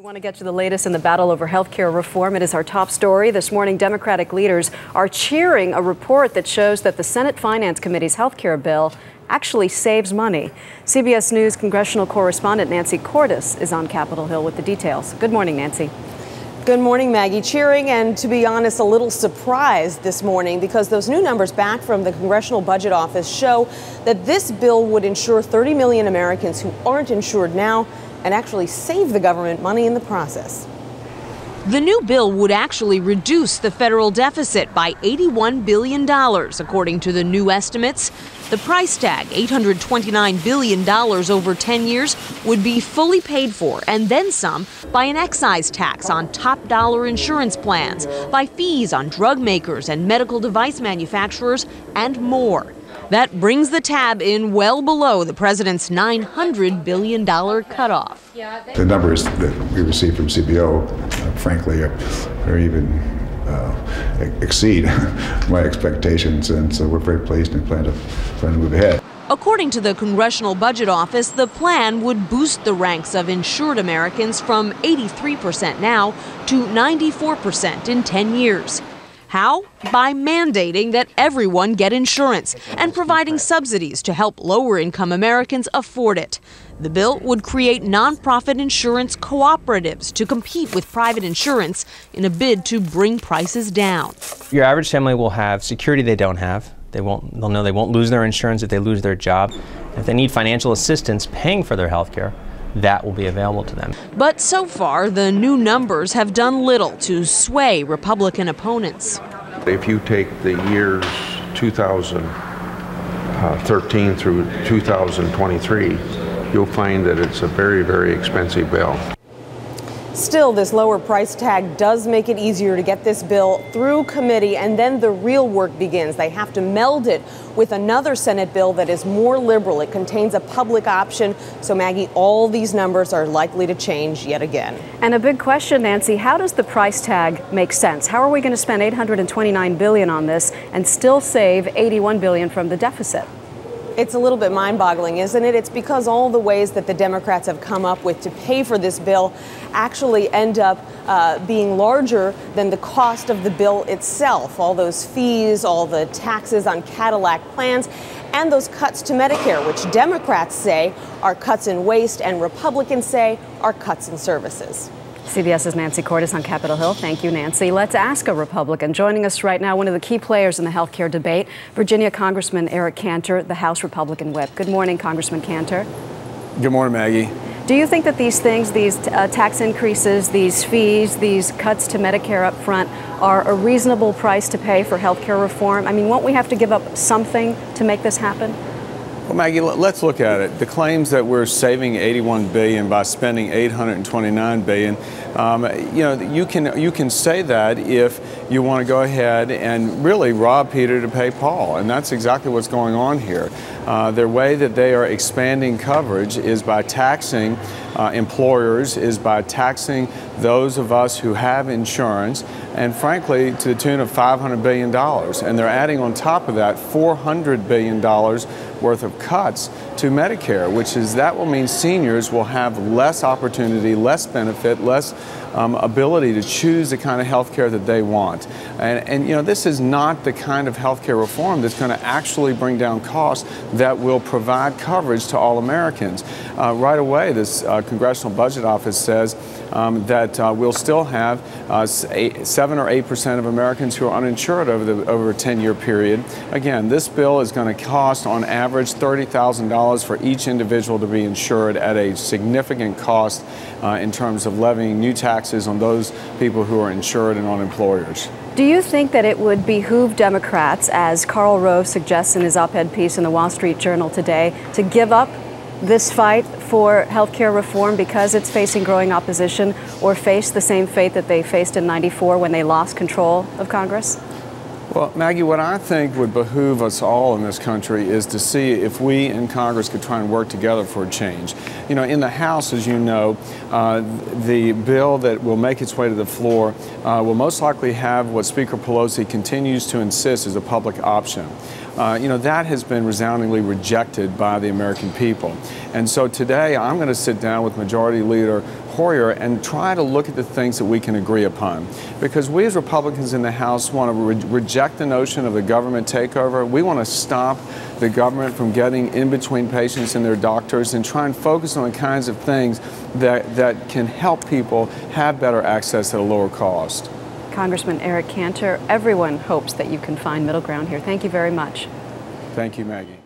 We want to get to the latest in the battle over health care reform. It is our top story. This morning, Democratic leaders are cheering a report that shows that the Senate Finance Committee's health care bill actually saves money. CBS News congressional correspondent Nancy Cordes is on Capitol Hill with the details. Good morning, Nancy. Good morning, Maggie. Cheering and, to be honest, a little surprised this morning because those new numbers back from the Congressional Budget Office show that this bill would insure 30 million Americans who aren't insured now and actually save the government money in the process. The new bill would actually reduce the federal deficit by $81 billion, according to the new estimates. The price tag, $829 billion over 10 years, would be fully paid for and then some by an excise tax on top dollar insurance plans, by fees on drug makers and medical device manufacturers, and more. That brings the tab in well below the president's $900 billion cutoff. The numbers that we receive from CBO, uh, frankly, are, are even uh, exceed my expectations, and so we're very pleased and plan to, plan to move ahead. According to the Congressional Budget Office, the plan would boost the ranks of insured Americans from 83% now to 94% in 10 years. How? By mandating that everyone get insurance and providing subsidies to help lower income Americans afford it. The bill would create nonprofit insurance cooperatives to compete with private insurance in a bid to bring prices down. Your average family will have security they don't have. They won't they'll know they won't lose their insurance if they lose their job. If they need financial assistance paying for their health care, that will be available to them. But so far, the new numbers have done little to sway Republican opponents. If you take the years 2013 through 2023, you'll find that it's a very, very expensive bill. Still, this lower price tag does make it easier to get this bill through committee, and then the real work begins. They have to meld it with another Senate bill that is more liberal. It contains a public option. So, Maggie, all these numbers are likely to change yet again. And a big question, Nancy, how does the price tag make sense? How are we going to spend 829 billion on this and still save 81 billion from the deficit? It's a little bit mind boggling, isn't it? It's because all the ways that the Democrats have come up with to pay for this bill actually end up uh, being larger than the cost of the bill itself. All those fees, all the taxes on Cadillac plans, and those cuts to Medicare, which Democrats say are cuts in waste and Republicans say are cuts in services. CBS's Nancy Cordes on Capitol Hill. Thank you, Nancy. Let's ask a Republican. Joining us right now, one of the key players in the health care debate, Virginia Congressman Eric Cantor, the House Republican whip. Good morning, Congressman Cantor. Good morning, Maggie. Do you think that these things, these uh, tax increases, these fees, these cuts to Medicare up front, are a reasonable price to pay for health care reform? I mean, won't we have to give up something to make this happen? Well, Maggie, let's look at it. The claims that we're saving 81 billion by spending 829 billion, um, you know, you can you can say that if you want to go ahead and really rob Peter to pay Paul, and that's exactly what's going on here. Uh, their way that they are expanding coverage is by taxing uh, employers, is by taxing those of us who have insurance, and frankly, to the tune of $500 billion. And they're adding on top of that $400 billion worth of cuts to Medicare, which is that will mean seniors will have less opportunity, less benefit, less um, ability to choose the kind of health care that they want. And, and, you know, this is not the kind of health care reform that's going to actually bring down costs that will provide coverage to all Americans. Uh, right away, this uh, Congressional Budget Office says um, that uh, we'll still have uh, eight, 7 or 8 percent of Americans who are uninsured over, the, over a 10-year period. Again, this bill is going to cost on average $30,000 for each individual to be insured at a significant cost uh, in terms of levying new taxes on those people who are insured and on employers. Do you think that it would behoove Democrats, as Karl Rove suggests in his op ed piece in the Wall Street Journal today, to give up this fight for health care reform because it's facing growing opposition or face the same fate that they faced in 94 when they lost control of Congress? Well, Maggie, what I think would behoove us all in this country is to see if we in Congress could try and work together for a change. You know, in the House, as you know, uh, the bill that will make its way to the floor uh, will most likely have what Speaker Pelosi continues to insist is a public option. Uh, you know, that has been resoundingly rejected by the American people. And so today I'm going to sit down with Majority Leader Hoyer and try to look at the things that we can agree upon. Because we as Republicans in the House want to re- reject the notion of a government takeover. We want to stop the government from getting in between patients and their doctors and try and focus on the kinds of things that, that can help people have better access at a lower cost. Congressman Eric Cantor, everyone hopes that you can find middle ground here. Thank you very much. Thank you, Maggie.